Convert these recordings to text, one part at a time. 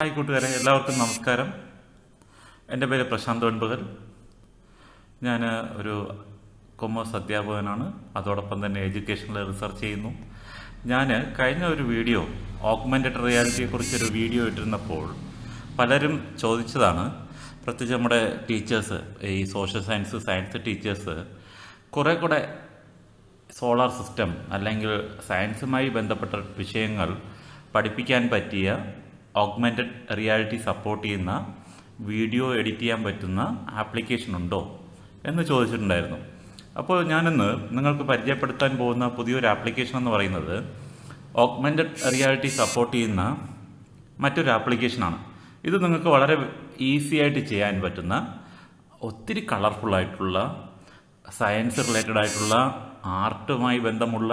Hi കൂട്ടുകാരെ എല്ലാവർക്കും നമസ്കാരം. എന്റെ പേര് പ്രശാന്ത് വെൺപകൽ ഞാൻ ഒരു കൊമേഴ്സ് അധ്യാപകനാണ്. അതോടൊപ്പം തന്നെ എഡ്യൂക്കേഷനിൽ റിസർച്ച് ചെയ്യുന്നു. ഞാൻ കഴിഞ്ഞ ഒരു വീഡിയോ ഓഗ്മെന്റഡ് റിയാലിറ്റിയെക്കുറിച്ചൊരു വീഡിയോ ഇട്ടിരുന്നപ്പോൾ പലരും ചോദിച്ചതാണ് പ്രത്യേകിച്ച് നമ്മുടെ ടീച്ചേഴ്സ് ഈ സോഷ്യൽ സയൻസ് സയൻസ് ടീച്ചേഴ്സ് കുറേ കൂടെ സോളാർ സിസ്റ്റം അല്ലെങ്കിൽ സയൻസുമായി ബന്ധപ്പെട്ട വിഷയങ്ങൾ പഠിപ്പിക്കാൻ പറ്റിയ ഓഗ്മെന്റഡ് റിയാലിറ്റി സപ്പോർട്ട് ചെയ്യുന്ന വീഡിയോ എഡിറ്റ് ചെയ്യാൻ പറ്റുന്ന ആപ്ലിക്കേഷൻ ഉണ്ടോ എന്ന് ചോദിച്ചിട്ടുണ്ടായിരുന്നു. അപ്പോൾ ഞാനിന്ന് നിങ്ങൾക്ക് പരിചയപ്പെടുത്താൻ പോകുന്ന പുതിയൊരു ആപ്ലിക്കേഷൻ എന്ന് പറയുന്നത് ഓഗ്മെന്റഡ് റിയാലിറ്റി സപ്പോർട്ട് ചെയ്യുന്ന മറ്റൊരു ആപ്ലിക്കേഷനാണ് ഇത് നിങ്ങൾക്ക് വളരെ ഈസി ആയിട്ട് ചെയ്യാൻ പറ്റുന്ന ഒത്തിരി കളർഫുൾ ആയിട്ടുള്ള സയൻസ് റിലേറ്റഡ് ആയിട്ടുള്ള ആർട്ടുമായി ബന്ധമുള്ള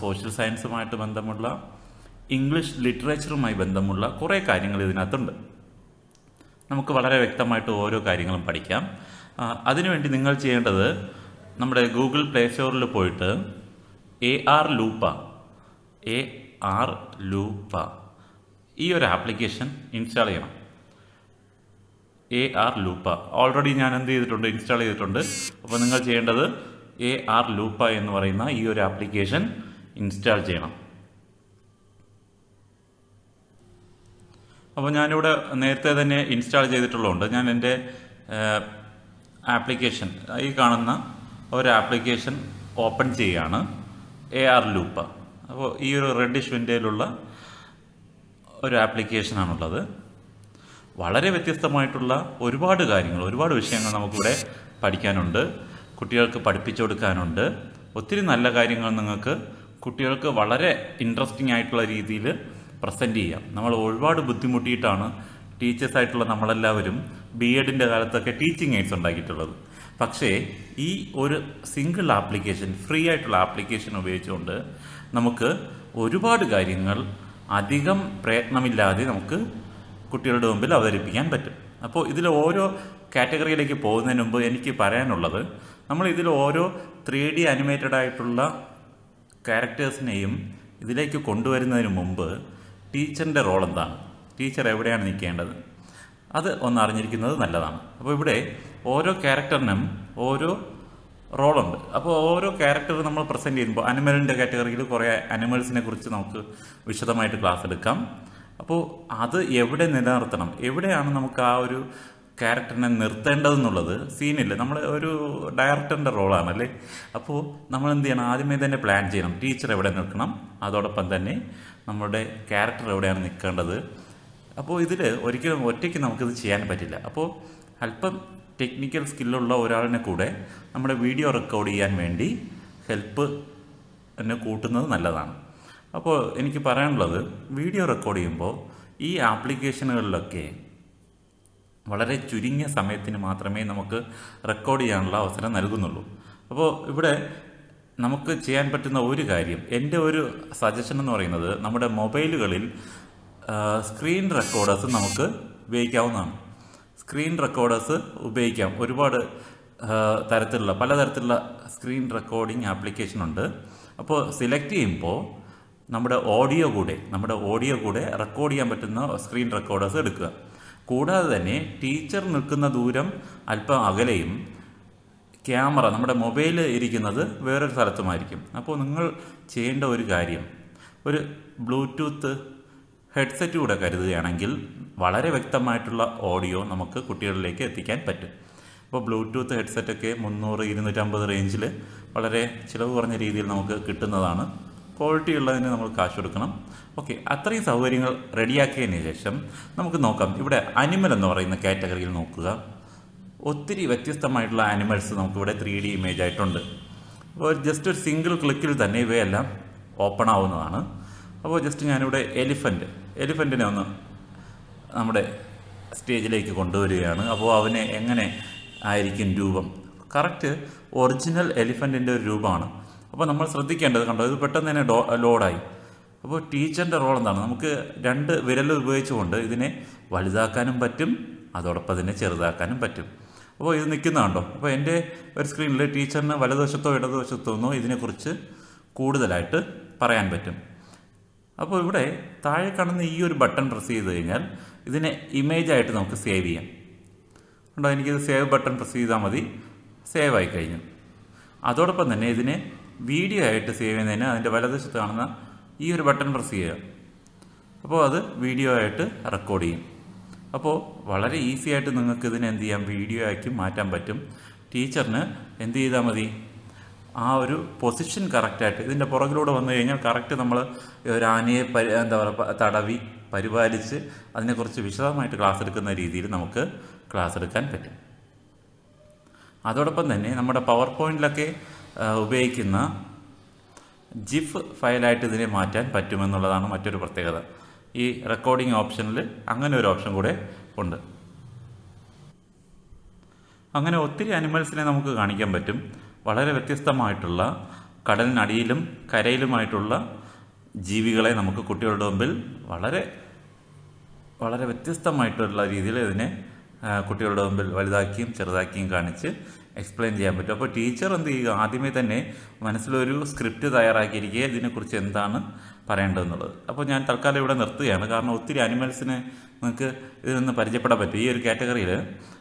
സോഷ്യൽ സയൻസുമായിട്ട് ബന്ധമുള്ള ഇംഗ്ലീഷ് ലിറ്ററേച്ചറുമായി ബന്ധമുള്ള കുറേ കാര്യങ്ങൾ ഇതിനകത്തുണ്ട്. നമുക്ക് വളരെ വ്യക്തമായിട്ട് ഓരോ കാര്യങ്ങളും പഠിക്കാം. അതിനുവേണ്ടി നിങ്ങൾ ചെയ്യേണ്ടത് നമ്മുടെ ഗൂഗിൾ പ്ലേ സ്റ്റോറിൽ പോയിട്ട് A R Loopa A R Loopa ഈ ഒരു ആപ്ലിക്കേഷൻ ഇൻസ്റ്റാൾ ചെയ്യണം. എ ആർ ലൂപ്പ ഓൾറെഡി ഞാൻ എന്ത് ചെയ്തിട്ടുണ്ട്? ഇൻസ്റ്റാൾ ചെയ്തിട്ടുണ്ട്. അപ്പോൾ നിങ്ങൾ ചെയ്യേണ്ടത് എ ആർ ലൂപ്പ എന്ന് പറയുന്ന ഈ ഒരു ആപ്ലിക്കേഷൻ ഇൻസ്റ്റാൾ ചെയ്യണം. അപ്പോൾ ഞാനിവിടെ നേരത്തെ തന്നെ ഇൻസ്റ്റാൾ ചെയ്തിട്ടുള്ളതുകൊണ്ട് ഞാൻ എന്റെ ആപ്ലിക്കേഷൻ ഈ കാണുന്ന ഒരു ആപ്ലിക്കേഷൻ ഓപ്പൺ ചെയ്യുകയാണ്. എ ആർ ലൂപ്പ അപ്പോൾ ഈ ഒരു റെഡിഷ് വിൻഡോയിലുള്ള ഒരു ആപ്ലിക്കേഷനാണുള്ളത് വളരെ വ്യത്യസ്തമായിട്ടുള്ള ഒരുപാട് കാര്യങ്ങൾ ഒരുപാട് വിഷയങ്ങൾ നമുക്കിവിടെ പഠിക്കാനുണ്ട്. കുട്ടികൾക്ക് പഠിപ്പിച്ചു കൊടുക്കാനുണ്ട്. ഒത്തിരി നല്ല കാര്യങ്ങൾ നിങ്ങൾക്ക് കുട്ടികൾക്ക് വളരെ ഇൻട്രസ്റ്റിംഗ് ആയിട്ടുള്ള രീതിയിൽ പ്രസന്റ് ചെയ്യാം. നമ്മൾ ഒരുപാട് ബുദ്ധിമുട്ടിയിട്ടാണ് ടീച്ചേഴ്സായിട്ടുള്ള നമ്മളെല്ലാവരും ബി എഡിന്റെ കാലത്തൊക്കെ ടീച്ചിങ് എയ്ഡ്സ് ഉണ്ടാക്കിയിട്ടുള്ളത്. പക്ഷേ ഈ ഒരു സിംഗിൾ ആപ്ലിക്കേഷൻ ഫ്രീ ആയിട്ടുള്ള ആപ്ലിക്കേഷൻ ഉപയോഗിച്ചുകൊണ്ട് നമുക്ക് ഒരുപാട് കാര്യങ്ങൾ അധികം പ്രയത്നമില്ലാതെ നമുക്ക് കുട്ടികളുടെ മുമ്പിൽ അവതരിപ്പിക്കാൻ പറ്റും. അപ്പോൾ ഇതിൽ ഓരോ കാറ്റഗറിയിലേക്ക് പോകുന്നതിന് മുമ്പ് എനിക്ക് പറയാനുള്ളത് നമ്മൾ ഇതിൽ ഓരോ ത്രീ ഡി അനിമേറ്റഡ് ആയിട്ടുള്ള ക്യാരക്ടേഴ്സിനെയും ഇതിലേക്ക് കൊണ്ടുവരുന്നതിന് മുമ്പ് ടീച്ചറിന്റെ റോൾ എന്താണ് ടീച്ചർ എവിടെയാണ് നിൽക്കേണ്ടത്? അത് ഒന്ന് അറിഞ്ഞിരിക്കുന്നത് നല്ലതാണ്. അപ്പോൾ ഇവിടെ ഓരോ ക്യാരക്ടറിനും ഓരോ റോളുണ്ട്. അപ്പോൾ ഓരോ ക്യാരക്ടർ നമ്മൾ പ്രസന്റ് ചെയ്യുമ്പോൾ അനിമലിന്റെ കാറ്റഗറിയിൽ കുറേ അനിമൽസിനെ കുറിച്ച് നമുക്ക് വിശദമായിട്ട് ക്ലാസ് എടുക്കാം. അപ്പോൾ അത് എവിടെ നിലനിർത്തണം? എവിടെയാണ് നമുക്ക് ആ ഒരു ക്യാരക്ടറിനെ നിർത്തേണ്ടതെന്നുള്ളത് സീനില്ല നമ്മൾ ഒരു ഡയറക്ടറിന്റെ റോളാണല്ലേ അപ്പോൾ നമ്മൾ എന്ത് ചെയ്യണം ആദ്യമേ തന്നെ പ്ലാൻ ചെയ്യണം. ടീച്ചർ എവിടെ നിൽക്കണം? അതോടൊപ്പം തന്നെ നമ്മുടെ ക്യാരക്ടർ എവിടെയാണ് നിൽക്കേണ്ടത്? അപ്പോൾ ഇതിൽ ഒരിക്കലും ഒറ്റയ്ക്ക് നമുക്കിത് ചെയ്യാൻ പറ്റില്ല. അപ്പോൾ അല്പം ടെക്നിക്കൽ സ്കില്ലുള്ള ഒരാളിനെ കൂടെ നമ്മുടെ വീഡിയോ റെക്കോർഡ് ചെയ്യാൻ വേണ്ടി ഹെൽപ്പ് എന്നെ കൂട്ടുന്നത് നല്ലതാണ്. അപ്പോൾ എനിക്ക് പറയാനുള്ളത് വീഡിയോ റെക്കോർഡ് ചെയ്യുമ്പോൾ ഈ ആപ്ലിക്കേഷനുകളിലൊക്കെ വളരെ ചുരുങ്ങിയ സമയത്തിന് മാത്രമേ നമുക്ക് റെക്കോർഡ് ചെയ്യാനുള്ള അവസരം നൽകുന്നുള്ളൂ. അപ്പോൾ ഇവിടെ നമുക്ക് ചെയ്യാൻ പറ്റുന്ന ഒരു കാര്യം എന്റെ ഒരു സജഷൻ എന്ന് പറയുന്നത് നമ്മുടെ മൊബൈലുകളിൽ സ്ക്രീൻ റെക്കോർഡേഴ്സ് നമുക്ക് ഉപയോഗിക്കാവുന്നതാണ്. സ്ക്രീൻ റെക്കോർഡേഴ്സ് ഉപയോഗിക്കാം. ഒരുപാട് തരത്തിലുള്ള പലതരത്തിലുള്ള സ്ക്രീൻ റെക്കോർഡിംഗ് ആപ്ലിക്കേഷൻ ഉണ്ട്. അപ്പോൾ സെലക്ട് ചെയ്യുമ്പോൾ നമ്മുടെ ഓഡിയോ കൂടെ നമ്മുടെ ഓഡിയോ കൂടെ റെക്കോർഡ് ചെയ്യാൻ പറ്റുന്ന സ്ക്രീൻ റെക്കോർഡേഴ്സ് എടുക്കുക. കൂടാതെ തന്നെ ടീച്ചർ നിൽക്കുന്ന ദൂരം അല്പം അകലെയും ക്യാമറ നമ്മുടെ മൊബൈൽ ഇരിക്കുന്നത് വേറൊരു സ്ഥലത്തുമായിരിക്കും. അപ്പോൾ നിങ്ങൾ ചെയ്യേണ്ട ഒരു കാര്യം ഒരു ബ്ലൂടൂത്ത് ഹെഡ്സെറ്റ് കൂടെ കരുതുകയാണെങ്കിൽ വളരെ വ്യക്തമായിട്ടുള്ള ഓഡിയോ നമുക്ക് കുട്ടികളിലേക്ക് എത്തിക്കാൻ പറ്റും. അപ്പോൾ ബ്ലൂടൂത്ത് ഹെഡ്സെറ്റൊക്കെ മുന്നൂറ് ഇരുന്നൂറ്റമ്പത് റേഞ്ചിൽ വളരെ ചിലവ് കുറഞ്ഞ രീതിയിൽ നമുക്ക് കിട്ടുന്നതാണ്. ക്വാളിറ്റി ഉള്ളതിന് നമ്മൾ കാശ് കൊടുക്കണം. ഓക്കെ അത്രയും സൗകര്യങ്ങൾ റെഡിയാക്കിയതിന് ശേഷം നമുക്ക് നോക്കാം. ഇവിടെ അനിമൽ എന്ന് പറയുന്ന കാറ്റഗറിയിൽ നോക്കുക. ഒത്തിരി വ്യത്യസ്തമായിട്ടുള്ള ആനിമൽസ് നമുക്കിവിടെ ത്രീ ഡി ഇമേജ് ആയിട്ടുണ്ട്. അപ്പോൾ ജസ്റ്റ് ഒരു സിംഗിൾ ക്ലിക്കിൽ തന്നെ ഇവയെല്ലാം ഓപ്പൺ ആവുന്നതാണ്. അപ്പോൾ ജസ്റ്റ് ഞാനിവിടെ എലിഫന്റ് എലിഫന്റിനെ ഒന്ന് നമ്മുടെ സ്റ്റേജിലേക്ക് കൊണ്ടുവരികയാണ്. അപ്പോൾ അവനെ എങ്ങനെ ആയിരിക്കും രൂപം? കറക്റ്റ് ഒറിജിനൽ എലിഫന്റിന്റെ ഒരു രൂപമാണ്. അപ്പോൾ നമ്മൾ ശ്രദ്ധിക്കേണ്ടത് കണ്ടോ? ഇത് പെട്ടെന്ന് തന്നെ ഡോ ലോഡായി അപ്പോൾ ടീച്ചറിന്റെ റോൾ എന്താണ്? നമുക്ക് രണ്ട് വിരൽ ഉപയോഗിച്ചുകൊണ്ട് ഇതിനെ വലുതാക്കാനും പറ്റും അതോടൊപ്പം തന്നെ ചെറുതാക്കാനും പറ്റും. അപ്പോൾ ഇത് നിൽക്കുന്നതുണ്ടോ അപ്പോൾ എന്റെ ഒരു സ്ക്രീനിൽ ടീച്ചറിന് വലതുവശത്തോ ഇടതുവശത്തോ ഒന്നോ ഇതിനെക്കുറിച്ച് കൂടുതലായിട്ട് പറയാൻ പറ്റും. അപ്പോൾ ഇവിടെ താഴെ കാണുന്ന ഈ ഒരു ബട്ടൺ പ്രസ് ചെയ്ത് കഴിഞ്ഞാൽ ഇതിനെ ഇമേജ് ആയിട്ട് നമുക്ക് സേവ് ചെയ്യാം. ഉണ്ടോ എനിക്കിത് സേവ് ബട്ടൺ പ്രസ് ചെയ്താൽ മതി. സേവ് ആയി കഴിഞ്ഞു. അതോടൊപ്പം തന്നെ ഇതിനെ വീഡിയോ ആയിട്ട് സേവ് ചെയ്യുന്നതിന് അതിന്റെ വലതുവശത്ത് കാണുന്ന ഈ ഒരു ബട്ടൺ പ്രസ് ചെയ്യുക. അപ്പോൾ അത് വീഡിയോ ആയിട്ട് റെക്കോർഡ് ചെയ്യും. അപ്പോൾ വളരെ ഈസി ആയിട്ട് നിങ്ങൾക്ക് ഇതിനെ എന്ത് ചെയ്യാം? വീഡിയോ ആക്കി മാറ്റാൻ പറ്റും. ടീച്ചറിന് എന്ത് ചെയ്താൽ മതി? ആ ഒരു പൊസിഷൻ കറക്റ്റായിട്ട് ഇതിന്റെ പുറകിലൂടെ വന്നു കഴിഞ്ഞാൽ കറക്റ്റ് നമ്മൾ ഒരു ആനയെ എന്താ പറയുക തടവി പരിപാലിച്ച് അതിനെക്കുറിച്ച് വിശദമായിട്ട് ക്ലാസ് എടുക്കുന്ന രീതിയിൽ നമുക്ക് ക്ലാസ് എടുക്കാൻ പറ്റും. അതോടൊപ്പം തന്നെ നമ്മുടെ പവർ പോയിന്റിലൊക്കെ ഉപയോഗിക്കുന്ന ജിഫ് ഫയലായിട്ട് ഇതിനെ മാറ്റാൻ പറ്റുമെന്നുള്ളതാണ് മറ്റൊരു പ്രത്യേകത. ഈ റെക്കോർഡിംഗ് ഓപ്ഷനിൽ അങ്ങനെ ഒരു ഓപ്ഷൻ കൂടെ ഉണ്ട്. അങ്ങനെ ഒത്തിരി അനിമൽസിനെ നമുക്ക് കാണിക്കാൻ പറ്റും. വളരെ വ്യത്യസ്തമായിട്ടുള്ള കടലിനടിയിലും കരയിലുമായിട്ടുള്ള ജീവികളെ നമുക്ക് കുട്ടികളുടെ മുമ്പിൽ വളരെ വളരെ വ്യത്യസ്തമായിട്ടുള്ള രീതിയിൽ ഇതിനെ കുട്ടികളുടെ മുമ്പിൽ വലുതാക്കിയും ചെറുതാക്കിയും കാണിച്ച് എക്സ്പ്ലെയിൻ ചെയ്യാൻ പറ്റും. അപ്പോൾ ടീച്ചർ എന്ത് ചെയ്യുക? ആദ്യമേ തന്നെ മനസ്സിലൊരു സ്ക്രിപ്റ്റ് തയ്യാറാക്കിയിരിക്കുക. ഇതിനെക്കുറിച്ച് എന്താണ് പറയേണ്ടതെന്നുള്ളത്. അപ്പോൾ ഞാൻ തൽക്കാലം ഇവിടെ നിർത്തുകയാണ്. കാരണം ഒത്തിരി അനിമൽസിനെ നിങ്ങൾക്ക് ഇതിൽ നിന്ന് പരിചയപ്പെടാൻ പറ്റും. ഈ ഒരു കാറ്റഗറിയിൽ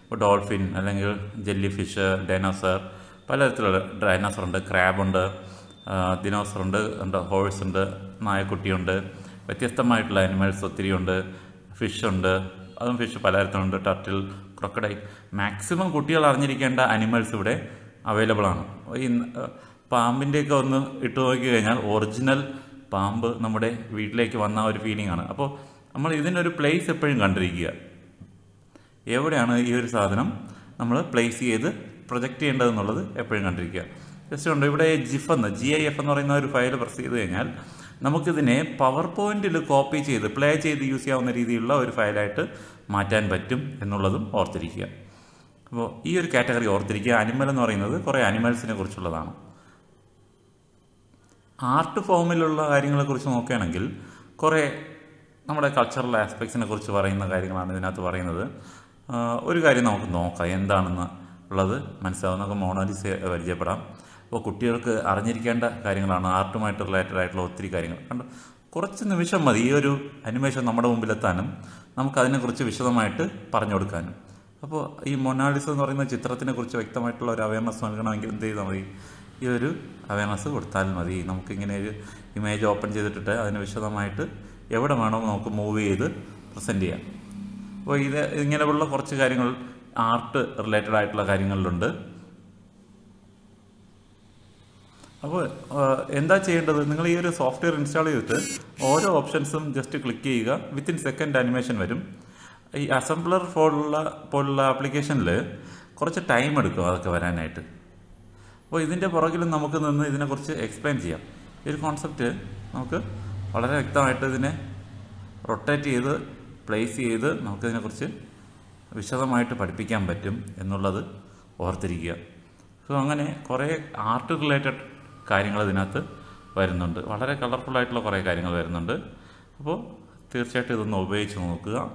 ഇപ്പോൾ ഡോൾഫിൻ അല്ലെങ്കിൽ ജെല്ലി ഫിഷ് ഡൈനോസർ പലതരത്തിലുള്ള ഡൈനോസർ ഉണ്ട് ക്രാബുണ്ട് ദിനോസർ ഉണ്ട് ഉണ്ട് ഹോഴ്സ് ഉണ്ട് നായക്കുട്ടിയുണ്ട് വ്യത്യസ്തമായിട്ടുള്ള അനിമൽസ് ഒത്തിരി ഉണ്ട് ഫിഷ് ഉണ്ട് അതും ഫിഷ് പലതരത്തിലുണ്ട് ടർട്ടിൽ ക്രൊക്കഡൈൽ മാക്സിമം കുട്ടികൾ അറിഞ്ഞിരിക്കേണ്ട അനിമൽസ് ഇവിടെ അവൈലബിൾ ആണ്. ഈ പാമ്പിന്റെയൊക്കെ ഒന്ന് ഇട്ട് നോക്കി കഴിഞ്ഞാൽ ഒറിജിനൽ പാമ്പ് നമ്മുടെ വീട്ടിലേക്ക് വന്ന ഒരു ഫീലിംഗ് ആണ്. അപ്പോൾ നമ്മൾ ഇതിനൊരു പ്ലേസ് എപ്പോഴും കണ്ടിരിക്കുക. എവിടെയാണ് ഈ ഒരു സാധനം നമ്മൾ പ്ലേസ് ചെയ്ത് പ്രൊജക്റ്റ് ചെയ്യേണ്ടതെന്നുള്ളത് എപ്പോഴും കണ്ടിരിക്കുക. ജസ്റ്റ് ഉണ്ട് ഇവിടെ ജിഫ് എന്ന് ജി ഐ എഫ് എന്ന് പറയുന്ന ഒരു ഫയൽ പ്രസ് ചെയ്ത് കഴിഞ്ഞാൽ നമുക്കിതിനെ പവർ പോയിന്റിൽ കോപ്പി ചെയ്ത് പ്ലേ ചെയ്ത് യൂസ് ചെയ്യാവുന്ന രീതിയിലുള്ള ഒരു ഫയലായിട്ട് മാറ്റാൻ പറ്റും എന്നുള്ളതും ഓർത്തിരിക്കുക. അപ്പോൾ ഈ ഒരു കാറ്റഗറി ഓർത്തിരിക്കുക. അനിമൽ എന്ന് പറയുന്നത് കുറേ അനിമൽസിനെ കുറിച്ചുള്ളതാണ്. ആർട്ട് ഫോമിലുള്ള കാര്യങ്ങളെക്കുറിച്ച് നോക്കുകയാണെങ്കിൽ കുറേ നമ്മുടെ കൾച്ചറൽ ആസ്പെക്ട്സിനെ കുറിച്ച് പറയുന്ന കാര്യങ്ങളാണ് ഇതിനകത്ത് പറയുന്നത്. ഒരു കാര്യം നമുക്ക് നോക്കാം. എന്താണെന്ന് ഉള്ളത് മനസ്സിലാവും. നമുക്ക് മോണോലിസ് പരിചയപ്പെടാം. അപ്പോൾ കുട്ടികൾക്ക് അറിഞ്ഞിരിക്കേണ്ട കാര്യങ്ങളാണ്. ആർട്ടുമായിട്ട് റിലേറ്റഡ് ആയിട്ടുള്ള ഒത്തിരി കാര്യങ്ങൾ. കണ്ട്? കുറച്ച് നിമിഷം മതി. ഈ ഒരു അനിമേഷൻ നമ്മുടെ മുമ്പിലെത്താനും. നമുക്ക് അതിനെക്കുറിച്ച് വിശദമായിട്ട് പറഞ്ഞു കൊടുക്കാനും അപ്പോൾ ഈ മൊനാലിസ എന്ന് പറയുന്ന ചിത്രത്തിനെ കുറിച്ച് വ്യക്തമായിട്ടുള്ള ഒരു അവയർനെസ് നൽകണമെങ്കിൽ എന്ത് ചെയ്താൽ മതി? ഈ ഒരു അവയർനെസ് കൊടുത്താൽ മതി. നമുക്കിങ്ങനെ ഒരു ഇമേജ് ഓപ്പൺ ചെയ്തിട്ടിട്ട് അതിന് വിശദമായിട്ട് എവിടെ വേണോ നമുക്ക് മൂവ് ചെയ്ത് പ്രസന്റ് ചെയ്യാം. അപ്പോൾ ഇത് ഇങ്ങനെയുള്ള കുറച്ച് കാര്യങ്ങൾ ആർട്ട് റിലേറ്റഡ് ആയിട്ടുള്ള കാര്യങ്ങളിലുണ്ട്. അപ്പോൾ എന്താ ചെയ്യേണ്ടത്? നിങ്ങൾ ഈ ഒരു സോഫ്റ്റ്വെയർ ഇൻസ്റ്റാൾ ചെയ്തിട്ട് ഓരോ ഓപ്ഷൻസും ജസ്റ്റ് ക്ലിക്ക് ചെയ്യുക. വിത്തിൻ സെക്കൻഡ് അനിമേഷൻ വരും. ഈ അസംബ്ലർ പോലുള്ള പോലുള്ള ആപ്ലിക്കേഷനിൽ കുറച്ച് ടൈം എടുക്കും അതൊക്കെ വരാനായിട്ട്. അപ്പോൾ ഇതിന്റെ പുറകിലും നമുക്ക് നിന്ന് ഇതിനെക്കുറിച്ച് എക്സ്പ്ലെയിൻ ചെയ്യാം. ഈ ഒരു കോൺസെപ്റ്റ് നമുക്ക് വളരെ വ്യക്തമായിട്ട് ഇതിനെ റൊട്ടേറ്റ് ചെയ്ത് പ്ലേസ് ചെയ്ത് നമുക്കിതിനെക്കുറിച്ച് വിശദമായിട്ട് പഠിപ്പിക്കാൻ പറ്റും എന്നുള്ളത് ഓർത്തിരിക്കുക. സോ അങ്ങനെ കുറേ ആർട്ട് റിലേറ്റഡ് കാര്യങ്ങൾ ഇതിനകത്ത് വരുന്നുണ്ട്. വളരെ കളർഫുള്ളായിട്ടുള്ള കുറേ കാര്യങ്ങൾ വരുന്നുണ്ട്. അപ്പോൾ തീർച്ചയായിട്ടും ഇതൊന്ന് ഉപയോഗിച്ച് നോക്കുക.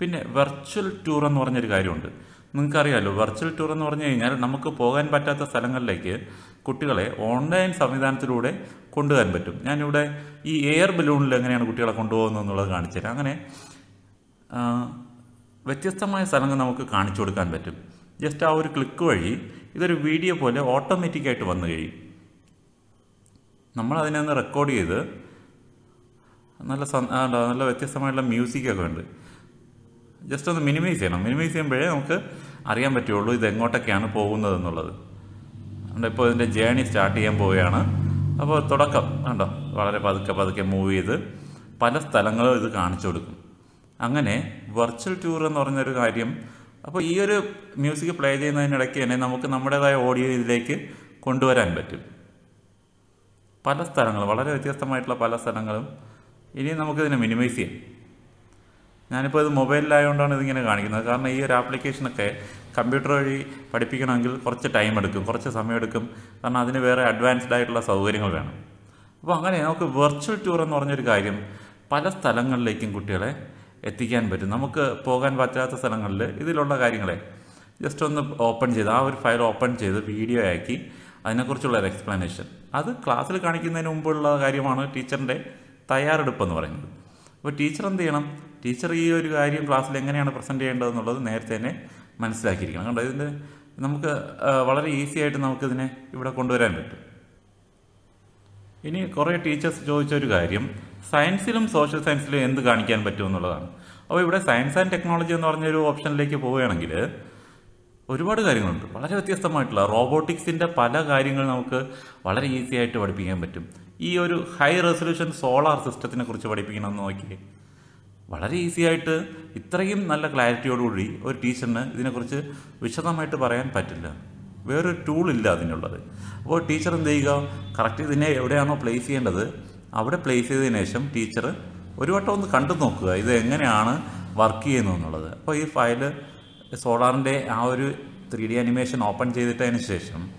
പിന്നെ വെർച്വൽ ടൂർ എന്ന് പറഞ്ഞൊരു കാര്യമുണ്ട്. നിങ്ങൾക്കറിയാമല്ലോ വെർച്വൽ ടൂർ എന്ന് പറഞ്ഞു കഴിഞ്ഞാൽ നമുക്ക് പോകാൻ പറ്റാത്ത സ്ഥലങ്ങളിലേക്ക് കുട്ടികളെ ഓൺലൈൻ സംവിധാനത്തിലൂടെ കൊണ്ടുവരാൻ പറ്റും. ഞാനിവിടെ ഈ എയർ ബലൂണിൽ എങ്ങനെയാണ് കുട്ടികളെ കൊണ്ടുപോകുന്നത് എന്നുള്ളത് കാണിച്ചു തരാം. അങ്ങനെ വ്യത്യസ്തമായ സ്ഥലങ്ങൾ നമുക്ക് കാണിച്ചു കൊടുക്കാൻ പറ്റും. ജസ്റ്റ് ആ ഒരു ക്ലിക്ക് വഴി ഇതൊരു വീഡിയോ പോലെ ഓട്ടോമാറ്റിക്കായിട്ട് വന്നു കഴിയും നമ്മൾ അതിനെ ഒന്ന് റെക്കോർഡ് ചെയ്ത് നല്ല നല്ല വ്യത്യസ്തമായിട്ടുള്ള മ്യൂസിക്കൊക്കെ ഉണ്ട്. ജസ്റ്റ് ഒന്ന് മിനിമൈസ് ചെയ്യണം. മിനിമൈസ് ചെയ്യുമ്പോഴേ നമുക്ക് അറിയാൻ പറ്റുള്ളൂ ഇത് എങ്ങോട്ടൊക്കെയാണ് പോകുന്നത് എന്നുള്ളത്. ഇപ്പോൾ ഇതിന്റെ ജേണി സ്റ്റാർട്ട് ചെയ്യാൻ പോവുകയാണ്. അപ്പോൾ തുടക്കം കണ്ടോ? വളരെ പതുക്കെ പതുക്കെ മൂവ് ചെയ്ത് പല സ്ഥലങ്ങളും ഇത് കാണിച്ചു കൊടുക്കും. അങ്ങനെ വെർച്വൽ ടൂർ എന്ന് പറഞ്ഞൊരു കാര്യം അപ്പോൾ ഈ ഒരു മ്യൂസിക് പ്ലേ ചെയ്യുന്നതിനിടയ്ക്ക് തന്നെ നമുക്ക് നമ്മുടേതായ ഓഡിയോ ഇതിലേക്ക് കൊണ്ടുവരാൻ പറ്റും. പല സ്ഥലങ്ങളും വളരെ വ്യത്യസ്തമായിട്ടുള്ള പല സ്ഥലങ്ങളും ഇനി നമുക്കിതിനെ മിനിമൈസ് ചെയ്യാം. ഞാനിപ്പോൾ ഇത് മൊബൈലിലായതുകൊണ്ടാണ് ഇതിങ്ങനെ കാണിക്കുന്നത്. കാരണം ഈ ഒരു ആപ്ലിക്കേഷനൊക്കെ കമ്പ്യൂട്ടർ വഴി പഠിപ്പിക്കണമെങ്കിൽ കുറച്ച് ടൈം എടുക്കും കുറച്ച് സമയം എടുക്കും. കാരണം അതിന് വേറെ അഡ്വാൻസ്ഡ് ആയിട്ടുള്ള സൗകര്യങ്ങൾ വേണം. അപ്പോൾ അങ്ങനെ നമുക്ക് വെർച്വൽ ടൂർ എന്ന് പറഞ്ഞൊരു കാര്യം പല സ്ഥലങ്ങളിലേക്കും കുട്ടികളെ എത്തിക്കാൻ പറ്റും. നമുക്ക് പോകാൻ പറ്റാത്ത സ്ഥലങ്ങളിൽ ഇതിലുള്ള കാര്യങ്ങളെ ജസ്റ്റ് ഒന്ന് ഓപ്പൺ ചെയ്ത് ആ ഒരു ഫയൽ ഓപ്പൺ ചെയ്ത് വീഡിയോ ആക്കി അതിനെക്കുറിച്ചുള്ള ഒരു എക്സ്പ്ലനേഷൻ അത് ക്ലാസ്സിൽ കാണിക്കുന്നതിന് മുമ്പുള്ള കാര്യമാണ് ടീച്ചറിന്റെ തയ്യാറെടുപ്പ് എന്ന് പറയുന്നത്. അപ്പോൾ ടീച്ചർ എന്ത് ചെയ്യണം? ടീച്ചർ ഈ ഒരു കാര്യം ക്ലാസ്സിൽ എങ്ങനെയാണ് പ്രസന്റ് ചെയ്യേണ്ടതെന്നുള്ളത് നേരത്തെ തന്നെ മനസ്സിലാക്കിയിരിക്കണം. കണ്ടോ? ഇതിന്റെ നമുക്ക് വളരെ ഈസി ആയിട്ട് നമുക്കിതിനെ ഇവിടെ കൊണ്ടുവരാൻ പറ്റും. ഇനി കുറേ ടീച്ചേഴ്സ് ചോദിച്ച ഒരു കാര്യം സയൻസിലും സോഷ്യൽ സയൻസിലും എന്ത് കാണിക്കാൻ പറ്റും എന്നുള്ളതാണ്. അപ്പോൾ ഇവിടെ സയൻസ് ആൻഡ് ടെക്നോളജി എന്ന് പറഞ്ഞൊരു ഓപ്ഷനിലേക്ക് പോവുകയാണെങ്കിൽ ഒരുപാട് കാര്യങ്ങളുണ്ട്. വളരെ വ്യത്യസ്തമായിട്ടുള്ള റോബോട്ടിക്സിന്റെ പല കാര്യങ്ങൾ നമുക്ക് വളരെ ഈസി ആയിട്ട് പഠിപ്പിക്കാൻ പറ്റും. ഈ ഒരു ഹൈ റെസൊല്യൂഷൻ സോളാർ സിസ്റ്റത്തിനെ കുറിച്ച് പഠിപ്പിക്കണമെന്ന് നോക്കിയേ വളരെ ഈസി ആയിട്ട് ഇത്രയും നല്ല ക്ലാരിറ്റിയോടുകൂടി ഒരു ടീച്ചറിന് ഇതിനെക്കുറിച്ച് വിശദമായിട്ട് പറയാൻ പറ്റില്ല. വേറൊരു ടൂളില്ല അതിനുള്ളത്. അപ്പോൾ ടീച്ചർ എന്ത് ചെയ്യുക? കറക്റ്റ് ഇതിനെ എവിടെയാണോ പ്ലേസ് ചെയ്യേണ്ടത് അവിടെ പ്ലേസ് ചെയ്തതിനു ശേഷം ടീച്ചർ ഒരു വട്ടം ഒന്ന് കണ്ടു നോക്കുക ഇത് എങ്ങനെയാണ് വർക്ക് ചെയ്യുന്നത് എന്നുള്ളത്. അപ്പോൾ ഈ ഫയൽ സോളാറിന്റെ ആ ഒരു ത്രീ ഡി അനിമേഷൻ ഓപ്പൺ ചെയ്തിട്ടതിന് ശേഷം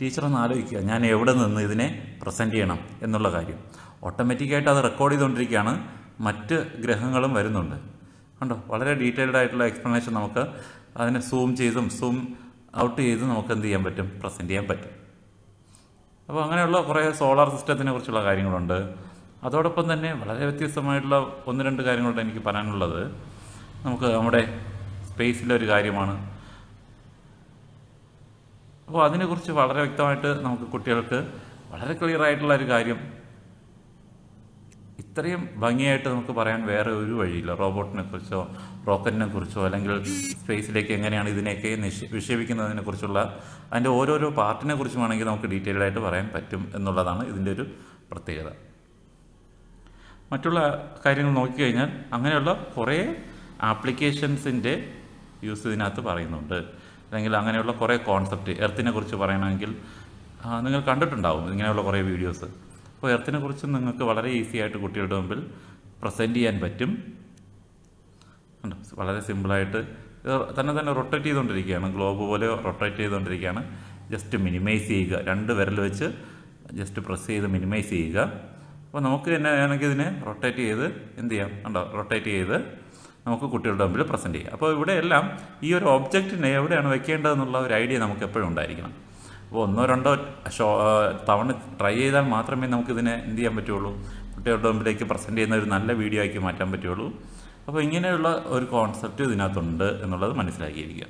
ടീച്ചർ ഒന്ന് ആലോചിക്കുക ഞാൻ എവിടെ നിന്ന് ഇതിനെ പ്രസന്റ് ചെയ്യണം എന്നുള്ള കാര്യം. ഓട്ടോമാറ്റിക്കായിട്ട് അത് റെക്കോർഡ് ചെയ്തുകൊണ്ടിരിക്കുകയാണ്. മറ്റ് ഗ്രഹങ്ങളും വരുന്നുണ്ട്. കണ്ടോ? വളരെ ഡീറ്റെയിൽഡ് ആയിട്ടുള്ള എക്സ്പ്ലനേഷൻ നമുക്ക് അതിനെ സൂം ചെയ്തും സൂം ഔട്ട് ചെയ്തും നമുക്ക് എന്ത് ചെയ്യാൻ പറ്റും? പ്രസന്റ് ചെയ്യാൻ പറ്റും. അപ്പോൾ അങ്ങനെയുള്ള കുറേ സോളാർ സിസ്റ്റത്തിനെ കുറിച്ചുള്ള കാര്യങ്ങളുണ്ട്. അതോടൊപ്പം തന്നെ വളരെ വ്യത്യസ്തമായിട്ടുള്ള ഒന്ന് രണ്ട് കാര്യങ്ങളുണ്ട് എനിക്ക് പറയാനുള്ളത്. നമുക്ക് നമ്മുടെ സ്പേസിലെ ഒരു കാര്യമാണ്. അപ്പോൾ അതിനെക്കുറിച്ച് വളരെ വ്യക്തമായിട്ട് നമുക്ക് കുട്ടികൾക്ക് വളരെ ക്ലിയർ ആയിട്ടുള്ള ഒരു കാര്യം ഇത്രയും ഭംഗിയായിട്ട് നമുക്ക് പറയാൻ വേറെ ഒരു വഴിയില്ല. റോബോട്ടിനെ കുറിച്ചോ റോക്കറ്റിനെ കുറിച്ചോ അല്ലെങ്കിൽ സ്പേസിലേക്ക് എങ്ങനെയാണ് ഇതിനെയൊക്കെ നിഷ് വിക്ഷേപിക്കുന്നതിനെ കുറിച്ചുള്ള അതിന്റെ ഓരോരോ പാർട്ടിനെ കുറിച്ചും ആണെങ്കിൽ നമുക്ക് ഡീറ്റെയിൽഡ് ആയിട്ട് പറയാൻ പറ്റും എന്നുള്ളതാണ് ഇതിന്റെ ഒരു പ്രത്യേകത. മറ്റുള്ള കാര്യങ്ങൾ നോക്കിക്കഴിഞ്ഞാൽ അങ്ങനെയുള്ള കുറേ ആപ്ലിക്കേഷൻസിന്റെ യൂസ് ഇതിനകത്ത് പറയുന്നുണ്ട്. അല്ലെങ്കിൽ അങ്ങനെയുള്ള കുറേ കോൺസെപ്റ്റ് എർത്തിനെ കുറിച്ച് പറയണമെങ്കിൽ നിങ്ങൾ കണ്ടിട്ടുണ്ടാവും ഇങ്ങനെയുള്ള കുറേ വീഡിയോസ്. അപ്പോൾ എർത്തിനെ കുറിച്ച് നിങ്ങൾക്ക് വളരെ ഈസി ആയിട്ട് കുട്ടികളുടെ മുമ്പിൽ പ്രസന്റ് ചെയ്യാൻ പറ്റും? വളരെ സിമ്പിളായിട്ട് തന്നെ തന്നെ റൊട്ടേറ്റ് ചെയ്തുകൊണ്ടിരിക്കുകയാണ്. ഗ്ലോബ് പോലെ റൊട്ടേറ്റ് ചെയ്തുകൊണ്ടിരിക്കുകയാണ്. ജസ്റ്റ് മിനിമൈസ് ചെയ്യുക. രണ്ട് വിരൽ വെച്ച് ജസ്റ്റ് പ്രസ് ചെയ്ത് മിനിമൈസ് ചെയ്യുക. അപ്പോൾ നമുക്ക് തന്നെ വേണമെങ്കിൽ ഇതിനെ റൊട്ടേറ്റ് ചെയ്ത് എന്ത് ചെയ്യാം? ഉണ്ടോ റൊട്ടേറ്റ് ചെയ്ത് നമുക്ക് കുട്ടികളുടെ മുമ്പിൽ പ്രസന്റ് ചെയ്യാം. അപ്പോൾ ഇവിടെ എല്ലാം ഈ ഒരു ഒബ്ജക്റ്റിനെ എവിടെയാണ് വെക്കേണ്ടതെന്നുള്ള ഒരു ഐഡിയ നമുക്ക് എപ്പോഴും ഉണ്ടായിരിക്കണം. അപ്പോൾ ഒന്നോ രണ്ടോ ഷോ തവണ ട്രൈ ചെയ്താൽ മാത്രമേ നമുക്കിതിനെ എന്ത് ചെയ്യാൻ പറ്റുള്ളൂ? കുട്ടികളുടെ മുമ്പിലേക്ക് പ്രസന്റ് ചെയ്യുന്ന ഒരു നല്ല വീഡിയോ ആക്കി മാറ്റാൻ പറ്റുള്ളൂ. അപ്പോൾ ഇങ്ങനെയുള്ള ഒരു കോൺസെപ്റ്റ് ഇതിനകത്തുണ്ട് എന്നുള്ളത് മനസ്സിലാക്കിയിരിക്കുക.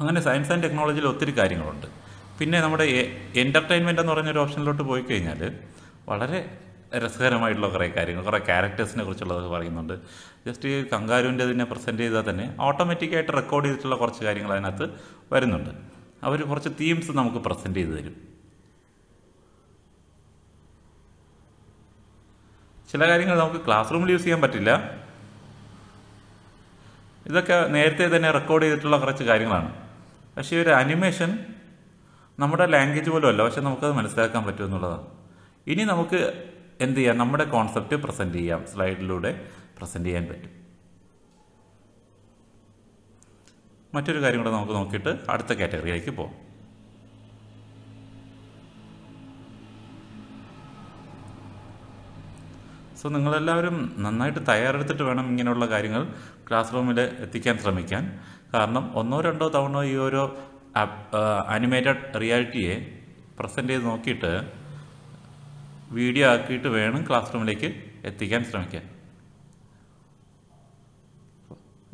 അങ്ങനെ സയൻസ് ആൻഡ് ടെക്നോളജിയിൽ ഒത്തിരി കാര്യങ്ങളുണ്ട്. പിന്നെ നമ്മുടെ എന്റർടൈൻമെന്റ് എന്ന് പറഞ്ഞൊരു ഓപ്ഷനിലോട്ട് പോയി കഴിഞ്ഞാൽ വളരെ രസകരമായിട്ടുള്ള കുറേ കാര്യങ്ങൾ കുറേ ക്യാരക്ടേഴ്സിനെ കുറിച്ചുള്ളതൊക്കെ പറയുന്നുണ്ട്. ജസ്റ്റ് ഈ കങ്കാരുവിന്റെ ഇതിനെ പ്രസന്റ് ചെയ്താൽ തന്നെ ഓട്ടോമാറ്റിക്കായിട്ട് റെക്കോർഡ് ചെയ്തിട്ടുള്ള കുറച്ച് കാര്യങ്ങൾ അതിനകത്ത് വരുന്നുണ്ട്. അവർ കുറച്ച് തീംസ് നമുക്ക് പ്രസന്റ് ചെയ്ത് തരും. ചില കാര്യങ്ങൾ നമുക്ക് ക്ലാസ് റൂമിൽ യൂസ് ചെയ്യാൻ പറ്റില്ല. ഇതൊക്കെ നേരത്തെ തന്നെ റെക്കോർഡ് ചെയ്തിട്ടുള്ള കുറച്ച് കാര്യങ്ങളാണ്. പക്ഷേ ഒരു അനിമേഷൻ നമ്മുടെ ലാംഗ്വേജ് പോലും അല്ല. പക്ഷെ നമുക്കത് മനസ്സിലാക്കാൻ പറ്റും എന്നുള്ളതാണ്. ഇനി നമുക്ക് എന്ത് ചെയ്യാം? നമ്മുടെ കോൺസെപ്റ്റ് പ്രസന്റ് ചെയ്യാം. സ്ലൈഡിലൂടെ പ്രസന്റ് ചെയ്യാൻ പറ്റും. മറ്റൊരു കാര്യം കൂടെ നമുക്ക് നോക്കിയിട്ട് അടുത്ത കാറ്റഗറിയിലേക്ക് പോകാം സോ നിങ്ങളെല്ലാവരും നന്നായിട്ട് തയ്യാറെടുത്തിട്ട് വേണം ഇങ്ങനെയുള്ള കാര്യങ്ങൾ ക്ലാസ് റൂമിൽ എത്തിക്കാൻ ശ്രമിക്കാൻ. കാരണം ഒന്നോ രണ്ടോ തവണ ഈ ഓരോ അനിമേറ്റഡ് റിയാലിറ്റിയെ പ്രസന്റ് ചെയ്ത് നോക്കിയിട്ട് വീഡിയോ ആക്കിയിട്ട് വേണം ക്ലാസ് റൂമിലേക്ക് എത്തിക്കാൻ ശ്രമിക്കാൻ.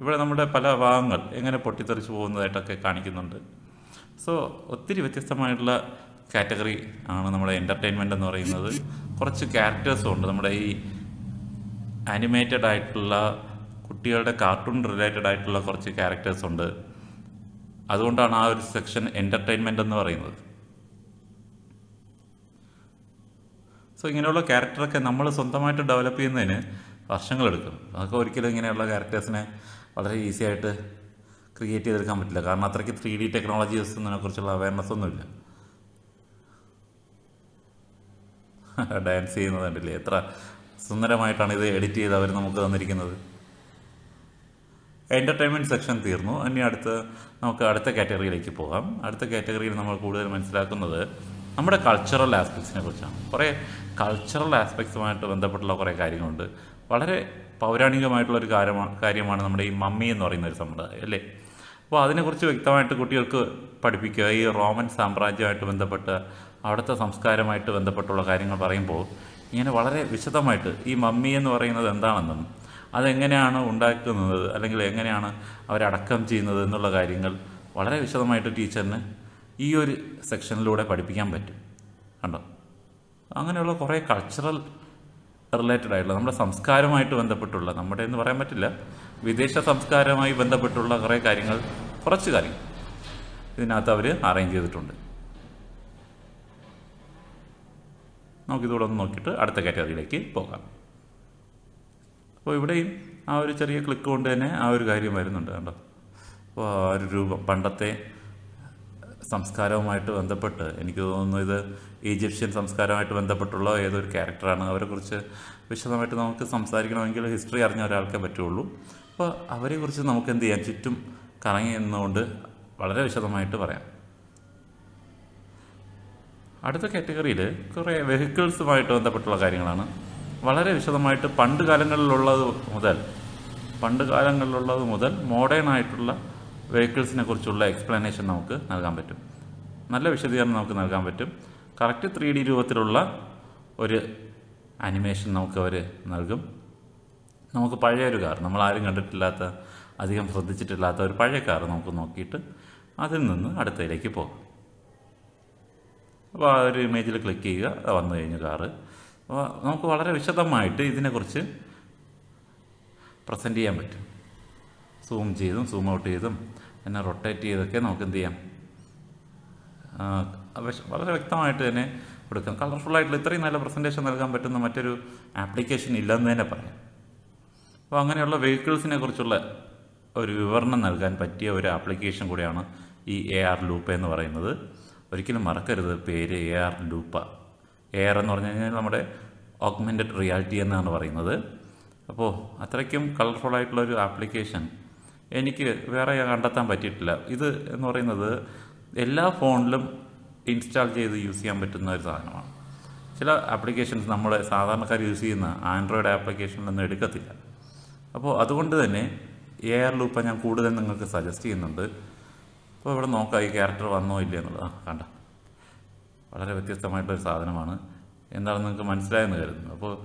ഇവിടെ നമ്മുടെ പല ഭാഗങ്ങൾ എങ്ങനെ പൊട്ടിത്തെറിച്ച് പോകുന്നതായിട്ടൊക്കെ കാണിക്കുന്നുണ്ട്. സോ ഒത്തിരി വ്യത്യസ്തമായിട്ടുള്ള കാറ്റഗറി ആണ് നമ്മുടെ എന്റർടൈൻമെന്റ് എന്ന് പറയുന്നത്. കുറച്ച് ക്യാരക്ടേഴ്സും ഉണ്ട്. നമ്മുടെ ഈ അനിമേറ്റഡ് ആയിട്ടുള്ള കുട്ടികളുടെ കാർട്ടൂൺ റിലേറ്റഡ് ആയിട്ടുള്ള കുറച്ച് ക്യാരക്ടേഴ്സ് ഉണ്ട്. അതുകൊണ്ടാണ് ആ ഒരു സെക്ഷൻ എന്റർടൈൻമെന്റ് എന്ന് പറയുന്നത്. സോ ഇങ്ങനെയുള്ള ക്യാരക്ടറൊക്കെ നമ്മൾ സ്വന്തമായിട്ട് ഡെവലപ്പ് ചെയ്യുന്നതിന് വർഷങ്ങളെടുക്കും. അതൊക്കെ ഒരിക്കലും ഇങ്ങനെയുള്ള ക്യാരക്ടേഴ്സിനെ വളരെ ഈസി ആയിട്ട് ക്രിയേറ്റ് ചെയ്തെടുക്കാൻ പറ്റില്ല. കാരണം അത്രയ്ക്ക് ത്രീ ഡി ടെക്നോളജീസിനെ കുറിച്ചുള്ള അവയർനെസ് ഒന്നുമില്ല ഡാൻസ് ചെയ്യുന്നത് കണ്ടില്ലേ? എത്ര സുന്ദരമായിട്ടാണ് ഇത് എഡിറ്റ് ചെയ്ത് അവർ നമുക്ക് തന്നിരിക്കുന്നത്. എന്റർടൈൻമെന്റ് സെക്ഷൻ തീർന്നു. ഇനി അടുത്ത് നമുക്ക് അടുത്ത കാറ്റഗറിയിലേക്ക് പോകാം. അടുത്ത കാറ്റഗറിയിൽ നമ്മൾ കൂടുതൽ മനസ്സിലാക്കുന്നത് നമ്മുടെ കൾച്ചറൽ ആസ്പെക്ട്സിനെ കുറിച്ചാണ്. കുറേ കൾച്ചറൽ ആസ്പെക്ട്സുമായിട്ട് ബന്ധപ്പെട്ടുള്ള കുറേ കാര്യങ്ങളുണ്ട്. വളരെ പൗരാണികമായിട്ടുള്ള ഒരു കാര്യമാണ് കാര്യമാണ് നമ്മുടെ ഈ മമ്മി എന്ന് പറയുന്ന ഒരു സമ്പ്രദായം അല്ലേ? അപ്പോൾ അതിനെക്കുറിച്ച് വ്യക്തമായിട്ട് കുട്ടികൾക്ക് പഠിപ്പിക്കുക ഈ റോമൻ സാമ്രാജ്യമായിട്ട് ബന്ധപ്പെട്ട് അവിടുത്തെ സംസ്കാരമായിട്ട് ബന്ധപ്പെട്ടുള്ള കാര്യങ്ങൾ പറയുമ്പോൾ ഇങ്ങനെ വളരെ വിശദമായിട്ട് ഈ മമ്മി എന്ന് പറയുന്നത് എന്താണെന്നും അതെങ്ങനെയാണ് ഉണ്ടാക്കുന്നത് അല്ലെങ്കിൽ എങ്ങനെയാണ് അവരടക്കം ചെയ്യുന്നത് എന്നുള്ള കാര്യങ്ങൾ വളരെ വിശദമായിട്ട് ടീച്ചറിന് ഈ ഒരു സെക്ഷനിലൂടെ പഠിപ്പിക്കാൻ പറ്റും. കണ്ടോ? അങ്ങനെയുള്ള കുറേ കൾച്ചറൽ റിലേറ്റഡ് ആയിട്ടുള്ള നമ്മുടെ സംസ്കാരമായിട്ട് ബന്ധപ്പെട്ടുള്ള നമ്മുടെ എന്ന് പറയാൻ പറ്റില്ല വിദേശ സംസ്കാരമായി ബന്ധപ്പെട്ടുള്ള കുറേ കാര്യങ്ങൾ കുറച്ച് കാര്യങ്ങൾ ഇതിനകത്ത് അവർ അറേഞ്ച് ചെയ്തിട്ടുണ്ട്. നമുക്കിതുകൂടെ ഒന്ന് നോക്കിയിട്ട് അടുത്ത കാറ്റഗറിയിലേക്ക് പോകാം. അപ്പോൾ ഇവിടെയും ആ ഒരു ചെറിയ ക്ലിക്ക് കൊണ്ട് തന്നെ ആ ഒരു കാര്യം വരുന്നുണ്ട് കണ്ടോ? അപ്പോൾ ആ ഒരു രൂപം പണ്ടത്തെ സംസ്കാരവുമായിട്ട് ബന്ധപ്പെട്ട് എനിക്ക് തോന്നുന്നു ഇത് ഈജിപ്ഷ്യൻ സംസ്കാരമായിട്ട് ബന്ധപ്പെട്ടുള്ള ഏതൊരു ക്യാരക്ടറാണ് അവരെക്കുറിച്ച് വിശദമായിട്ട് നമുക്ക് സംസാരിക്കണമെങ്കിൽ ഹിസ്റ്ററി അറിഞ്ഞ ഒരാൾക്കേ പറ്റുള്ളൂ. അപ്പോൾ അവരെക്കുറിച്ച് നമുക്ക് എന്ത് ചെയ്യാം? ചുറ്റും കറങ്ങി നിന്നുകൊണ്ട് വളരെ വിശദമായിട്ട് പറയാം. അടുത്ത കാറ്റഗറിയിൽ കുറേ വെഹിക്കിൾസുമായിട്ട് ബന്ധപ്പെട്ടുള്ള കാര്യങ്ങളാണ്. വളരെ വിശദമായിട്ട് പണ്ട് കാലങ്ങളിലുള്ളത് മുതൽ പണ്ട് കാലങ്ങളിലുള്ളത് മുതൽ മോഡേൺ ആയിട്ടുള്ള വെഹിക്കിൾസിനെ കുറിച്ചുള്ള എക്സ്പ്ലനേഷൻ നമുക്ക് നൽകാൻ പറ്റും. നല്ല വിശദീകരണം നമുക്ക് നൽകാൻ പറ്റും. കറക്റ്റ് ത്രീ ഡി രൂപത്തിലുള്ള ഒരു അനിമേഷൻ നമുക്ക് അവർ നൽകും. നമുക്ക് പഴയ ഒരു കാർ നമ്മൾ ആരും കണ്ടിട്ടില്ലാത്ത അധികം ശ്രദ്ധിച്ചിട്ടില്ലാത്ത ഒരു പഴയ കാർ നമുക്ക് നോക്കിയിട്ട് അതിൽ നിന്ന് അടുത്തതിലേക്ക് പോകാം. അപ്പോൾ ആ ഒരു ഇമേജിൽ ക്ലിക്ക് ചെയ്യുക വന്നു കഴിഞ്ഞു കാറ്. അപ്പോൾ നമുക്ക് വളരെ വിശദമായിട്ട് ഇതിനെക്കുറിച്ച് പ്രസന്റ് ചെയ്യാൻ പറ്റും. സൂം ചെയ്തും സൂം ഔട്ട് ചെയ്തും എന്നെ റൊട്ടേറ്റ് ചെയ്തൊക്കെ നമുക്ക് എന്ത് ചെയ്യാം? വളരെ വ്യക്തമായിട്ട് തന്നെ കൊടുക്കാം. കളർഫുള്ളായിട്ടുള്ള ഇത്രയും നല്ല പ്രസന്റേഷൻ നൽകാൻ പറ്റുന്ന മറ്റൊരു ആപ്ലിക്കേഷൻ ഇല്ലെന്ന് തന്നെ പറയാം. അപ്പോൾ അങ്ങനെയുള്ള വെഹിക്കിൾസിനെ കുറിച്ചുള്ള ഒരു വിവരണം നൽകാൻ പറ്റിയ ഒരു ആപ്ലിക്കേഷൻ കൂടിയാണ് ഈ എ ആർ ലൂപ്പ എന്ന് പറയുന്നത്. ഒരിക്കലും മറക്കരുത് പേര് എ ആർ ലൂപ്പ എ ആർ എന്ന് പറഞ്ഞു കഴിഞ്ഞാൽ നമ്മുടെ ഓഗ്മെന്റഡ് റിയാലിറ്റി എന്നാണ് പറയുന്നത്. അപ്പോൾ അത്രയ്ക്കും കളർഫുൾ ആയിട്ടുള്ള ഒരു ആപ്ലിക്കേഷൻ എനിക്ക് വേറെ കണ്ടെത്താൻ പറ്റിയിട്ടില്ല. ഇത് എന്ന് പറയുന്നത് എല്ലാ ഫോണിലും ഇൻസ്റ്റാൾ ചെയ്ത് യൂസ് ചെയ്യാൻ പറ്റുന്ന ഒരു സാധനമാണ്. ചില ആപ്ലിക്കേഷൻസ് നമ്മൾ സാധാരണക്കാർ യൂസ് ചെയ്യുന്ന ആൻഡ്രോയിഡ് ആപ്ലിക്കേഷനിലൊന്നും എടുക്കത്തില്ല. അപ്പോൾ അതുകൊണ്ട് തന്നെ എ ആർ ലൂപ്പ ഞാൻ കൂടുതൽ നിങ്ങൾക്ക് സജസ്റ്റ് ചെയ്യുന്നുണ്ട്. അപ്പോൾ ഇവിടെ നോക്കാം ഈ ക്യാരക്ടർ വന്നോ ഇല്ല എന്നുള്ളത്. ആ കണ്ട. വളരെ വ്യത്യസ്തമായിട്ടൊരു സാധനമാണ്. എന്താണെന്ന് നിങ്ങൾക്ക് മനസ്സിലായെന്ന് കരുതുന്നു. അപ്പോൾ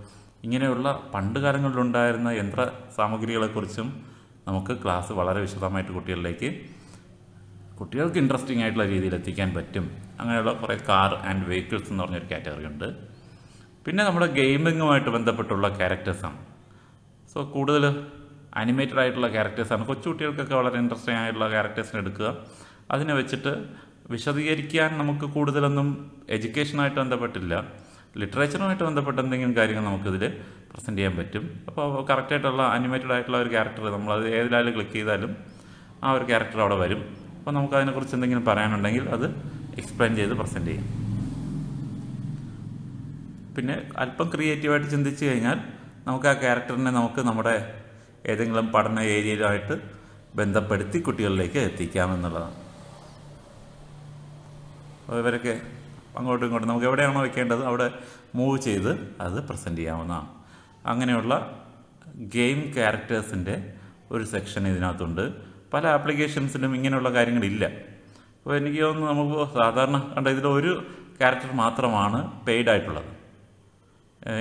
ഇങ്ങനെയുള്ള പണ്ട് കാലങ്ങളിലുണ്ടായിരുന്ന യന്ത്ര സാമഗ്രികളെക്കുറിച്ചും നമുക്ക് ക്ലാസ് വളരെ വിശദമായിട്ട് കുട്ടികളിലേക്ക് കുട്ടികൾക്ക് ഇൻട്രസ്റ്റിംഗ് ആയിട്ടുള്ള രീതിയിൽ എത്തിക്കാൻ പറ്റും. അങ്ങനെയുള്ള കുറേ കാർ ആൻഡ് വെഹിക്കിൾസ് എന്ന് പറഞ്ഞൊരു കാറ്റഗറി ഉണ്ട്. പിന്നെ നമ്മുടെ ഗെയിമിങ്ങുമായിട്ട് ബന്ധപ്പെട്ടുള്ള ക്യാരക്ടേഴ്സാണ് സോ കൂടുതൽ അനിമേറ്റഡ് ആയിട്ടുള്ള ക്യാരക്ടേഴ്സാണ് കൊച്ചുകുട്ടികൾക്കൊക്കെ വളരെ ഇൻട്രസ്റ്റിംഗ് ആയിട്ടുള്ള ക്യാരക്ടേഴ്സിനെ എടുക്കുക. അതിനെ വെച്ചിട്ട് വിശദീകരിക്കാൻ നമുക്ക് കൂടുതലൊന്നും എഡ്യൂക്കേഷനായിട്ട് ബന്ധപ്പെട്ടില്ല. ലിറ്ററേച്ചറുമായിട്ട് ബന്ധപ്പെട്ട എന്തെങ്കിലും കാര്യങ്ങൾ നമുക്കിതിൽ പ്രസന്റ് ചെയ്യാൻ പറ്റും. അപ്പോൾ കറക്റ്റായിട്ടുള്ള അനിമേറ്റഡ് ആയിട്ടുള്ള ഒരു ക്യാരക്ടർ നമ്മളത് ഏതിലായാലും ക്ലിക്ക് ചെയ്താലും ആ ഒരു ക്യാരക്ടർ അവിടെ വരും. അപ്പോൾ നമുക്ക് അതിനെക്കുറിച്ച് എന്തെങ്കിലും പറയാനുണ്ടെങ്കിൽ അത് എക്സ്പ്ലെയിൻ ചെയ്ത് പ്രസന്റ് ചെയ്യാം. പിന്നെ അല്പം ക്രിയേറ്റീവായിട്ട് ചിന്തിച്ച് കഴിഞ്ഞാൽ നമുക്ക് ആ ക്യാരക്ടറിനെ നമുക്ക് നമ്മുടെ ഏതെങ്കിലും പഠന ഏരിയയിലായിട്ട് ബന്ധപ്പെടുത്തി കുട്ടികളിലേക്ക് എത്തിക്കാമെന്നുള്ളതാണ് അപ്പോൾ ഇവരൊക്കെ അങ്ങോട്ടും ഇങ്ങോട്ടും നമുക്ക് എവിടെയാണോ വെക്കേണ്ടത് അവിടെ മൂവ് ചെയ്ത് അത് പ്രസന്റ് ചെയ്യാവുന്നതാണ്. അങ്ങനെയുള്ള ഗെയിം ക്യാരക്ടേഴ്സിന്റെ ഒരു സെക്ഷൻ ഇതിനകത്തുണ്ട്. പല ആപ്ലിക്കേഷൻസിലും ഇങ്ങനെയുള്ള കാര്യങ്ങളില്ല. അപ്പോൾ എനിക്ക് തോന്നുന്നു നമുക്ക് സാധാരണ കണ്ട ഇതിൽ ഒരു ക്യാരക്ടർ മാത്രമാണ് പെയ്ഡ് ആയിട്ടുള്ളത്.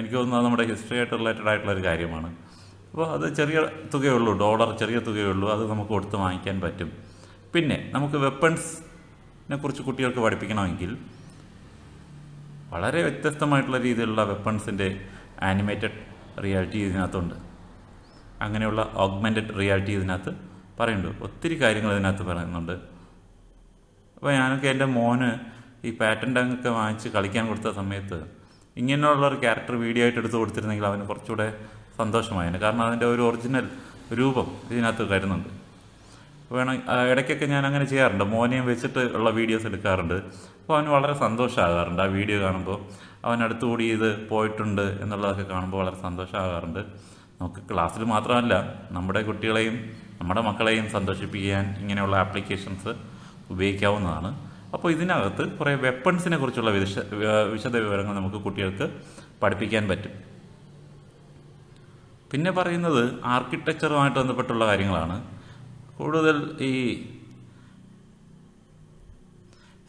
എനിക്ക് തോന്നുന്നു അത് നമ്മുടെ ഹിസ്റ്ററി ആയിട്ട് റിലേറ്റഡ് ആയിട്ടുള്ള ഒരു കാര്യമാണ്. അപ്പോൾ അത് ചെറിയ തുകയുള്ളൂ ഡോളർ ചെറിയ തുകയുള്ളൂ അത് നമുക്ക് കൊടുത്ത് വാങ്ങിക്കാൻ പറ്റും. പിന്നെ നമുക്ക് വെപ്പൺസിനെ കുറിച്ച് കുട്ടികൾക്ക് പഠിപ്പിക്കണമെങ്കിൽ വളരെ വ്യത്യസ്തമായിട്ടുള്ള രീതിയിലുള്ള വെപ്പൺസിന്റെ ആനിമേറ്റഡ് റിയാലിറ്റി ഇതിനകത്തുണ്ട്. അങ്ങനെയുള്ള ഓഗ്മെന്റഡ് റിയാലിറ്റി ഇതിനകത്ത് പറയുന്നുണ്ട്. ഒത്തിരി കാര്യങ്ങൾ ഇതിനകത്ത് പറയുന്നുണ്ട്. അപ്പോൾ ഞാനൊക്കെ എന്റെ മോന് ഈ പാറ്റൻ ടാങ്കൊക്കെ വാങ്ങിച്ച് കളിക്കാൻ കൊടുത്ത സമയത്ത് ഇങ്ങനെയുള്ള ഒരു ക്യാരക്ടർ വീഡിയോ ആയിട്ട് എടുത്ത് കൊടുത്തിരുന്നെങ്കിൽ അവന് കുറച്ചുകൂടെ സന്തോഷമായേനെ. കാരണം അതിന്റെ ഒരു ഒറിജിനൽ രൂപം ഇതിനകത്ത് വരുന്നുണ്ട് വേണം ഇടയ്ക്കൊക്കെ ഞാൻ അങ്ങനെ ചെയ്യാറുണ്ട്. മോനെയും വെച്ചിട്ട് ഉള്ള വീഡിയോസ് എടുക്കാറുണ്ട്. അപ്പോൾ അവന് വളരെ സന്തോഷമാകാറുണ്ട് ആ വീഡിയോ കാണുമ്പോൾ. അവൻ അടുത്തുകൂടി ഇത് പോയിട്ടുണ്ട് എന്നുള്ളതൊക്കെ കാണുമ്പോൾ വളരെ സന്തോഷമാകാറുണ്ട്. നമുക്ക് ക്ലാസ്സിൽ മാത്രമല്ല നമ്മുടെ കുട്ടികളെയും നമ്മുടെ മക്കളെയും സന്തോഷിപ്പിക്കാൻ ഇങ്ങനെയുള്ള ആപ്ലിക്കേഷൻസ് ഉപയോഗിക്കാവുന്നതാണ്. അപ്പോൾ ഇതിനകത്ത് കുറേ വെപ്പൺസിനെ കുറിച്ചുള്ള വിശ വിശദ വിവരങ്ങൾ നമുക്ക് കുട്ടികൾക്ക് പഠിപ്പിക്കാൻ പറ്റും. പിന്നെ പറയുന്നത് ആർക്കിടെക്ചറുമായിട്ട് ബന്ധപ്പെട്ടുള്ള കാര്യങ്ങളാണ്. കൂടുതൽ ഈ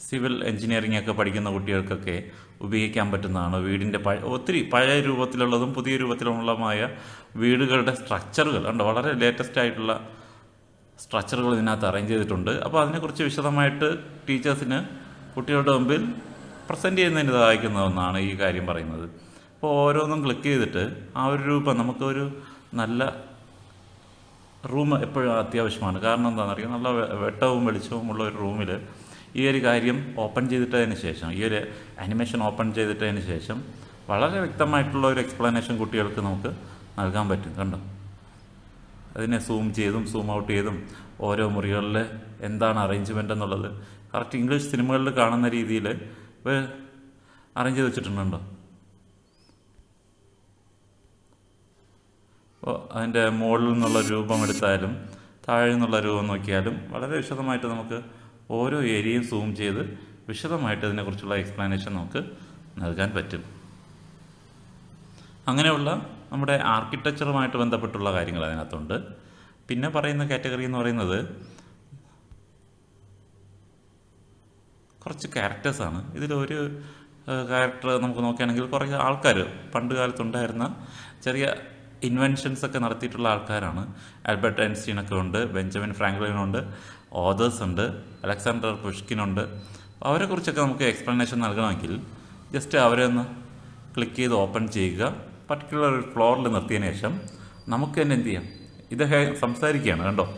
സിവിൽ എഞ്ചിനീയറിംഗ് ഒക്കെ പഠിക്കുന്ന കുട്ടികൾക്കൊക്കെ ഉപയോഗിക്കാൻ പറ്റുന്നതാണ്. വീടിന്റെ പഴ ഒത്തിരി പഴയ രൂപത്തിലുള്ളതും പുതിയ രൂപത്തിലുള്ളതുമായ വീടുകളുടെ സ്ട്രക്ചറുകൾ ഉണ്ട് വളരെ ലേറ്റസ്റ്റ് ആയിട്ടുള്ള സ്ട്രക്ചറുകൾ ഇതിനകത്ത് അറേഞ്ച് ചെയ്തിട്ടുണ്ട്. അപ്പോൾ അതിനെക്കുറിച്ച് വിശദമായിട്ട് ടീച്ചേഴ്സിന് കുട്ടികളുടെ മുമ്പിൽ പ്രസന്റ് ചെയ്യുന്നതിന് സഹായിക്കുന്ന ഒന്നാണ് ഈ കാര്യം പറയുന്നത്. അപ്പോൾ ഓരോന്നും ക്ലിക്ക് ചെയ്തിട്ട് ആ ഒരു രൂപം നമുക്കൊരു നല്ല റൂം എപ്പോഴും അത്യാവശ്യമാണ്. കാരണം എന്താണെന്നറിയാം? നല്ല വെട്ടവും വെളിച്ചവും ഉള്ള ഒരു റൂമിൽ ഈ ഒരു കാര്യം ഓപ്പൺ ചെയ്തിട്ടതിന് ശേഷം ഈ ഒരു അനിമേഷൻ ഓപ്പൺ ചെയ്തിട്ടതിന് ശേഷം വളരെ വ്യക്തമായിട്ടുള്ള ഒരു എക്സ്പ്ലനേഷൻ കുട്ടികൾക്ക് നമുക്ക് നൽകാൻ പറ്റും കണ്ടോ? അതിനെ സൂം ചെയ്തും സൂം ഔട്ട് ചെയ്തും ഓരോ മുറികളിൽ എന്താണ് അറേഞ്ച്മെന്റ് എന്നുള്ളത്. കറക്റ്റ് ഇംഗ്ലീഷ് സിനിമകളിൽ കാണുന്ന രീതിയിൽ അറേഞ്ച് ചെയ്ത് വെച്ചിട്ടുണ്ടോ അതിന്റെ മുകളിൽ നിന്നുള്ള രൂപം എടുത്താലും താഴെ നിന്നുള്ള രൂപം നോക്കിയാലും വളരെ വിശദമായിട്ട് നമുക്ക് ഓരോ ഏരിയയും സൂം ചെയ്ത് വിശദമായിട്ട് ഇതിനെക്കുറിച്ചുള്ള എക്സ്പ്ലനേഷൻ നമുക്ക് നൽകാൻ പറ്റും. അങ്ങനെയുള്ള നമ്മുടെ ആർക്കിടെക്ചറുമായിട്ട് ബന്ധപ്പെട്ടുള്ള കാര്യങ്ങൾ അതിനകത്തുണ്ട്. പിന്നെ പറയുന്ന കാറ്റഗറി എന്ന് പറയുന്നത് കുറച്ച് ക്യാരക്ടേഴ്സാണ് ഇതിലൊരു ക്യാരക്ടർ നമുക്ക് നോക്കുകയാണെങ്കിൽ കുറേ ആൾക്കാർ പണ്ട് കാലത്തുണ്ടായിരുന്ന ചെറിയ ഇൻവെൻഷൻസ് ഒക്കെ നടത്തിയിട്ടുള്ള ആൾക്കാരാണ്. ആൽബർട്ട് ഐൻസ്റ്റീൻ ഒക്കെ ഉണ്ട് ബെഞ്ചമിൻ ഫ്രാങ്ക്ലിൻ ഉണ്ട് ഓതേഴ്സ് ഉണ്ട് അലക്സാണ്ടർ പുഷ്കിനുണ്ട് അവരെക്കുറിച്ചൊക്കെ നമുക്ക് എക്സ്പ്ലനേഷൻ നൽകണമെങ്കിൽ ജസ്റ്റ് അവരെ ഒന്ന് ക്ലിക്ക് ചെയ്ത് ഓപ്പൺ ചെയ്യുക. പർട്ടിക്കുലർ ഒരു ഫ്ലോറിൽ നിർത്തിയതിന് ശേഷം നമുക്ക് തന്നെ എന്ത് ചെയ്യാം? ഇദ്ദേഹം സംസാരിക്കുകയാണ് കണ്ടോ?